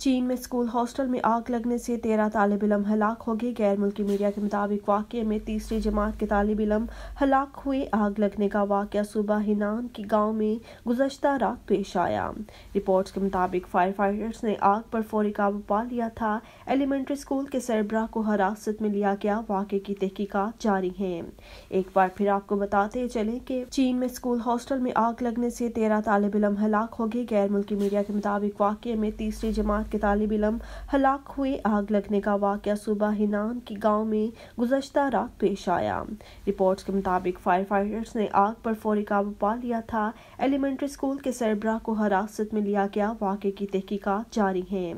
चीन में school hostel में आग लगने से तेरह तालब इलम हलाक हो गए। गैर मुल्की मीडिया के मुताबिक वाक़े में तीसरी जमात के तालब इलम हलाक हुए। आग लगने का वाक़ सुबह हिनान की गाँव में गुजशत रात पेश आया। रिपोर्ट्स के मुताबिक फायर फाइटर्स ने आग पर फौरी काबू पा लिया था। एलिमेंट्री स्कूल के सरबराह को हिरासत में लिया गया। वाक़े की तहकीकात जारी है। एक बार फिर आपको बताते चले कि चीन में स्कूल हॉस्टल में आग लगने से तेरह तालब इलम हलाक हो गए। गैर मुल्की मीडिया के मुताबिक वाक़े में तीसरी जमात के तालब इलम हलाक हुए। आग लगने का वाक़ सुबह हिनान के गाँव में गुजशत रात पेश आया। रिपोर्ट्स के मुताबिक फायर फाइटर्स ने आग पर फौरी काबू पा लिया था। एलिमेंट्री स्कूल के सरबराह को हिरासत में लिया गया वाक़े की तहकीकत जारी है।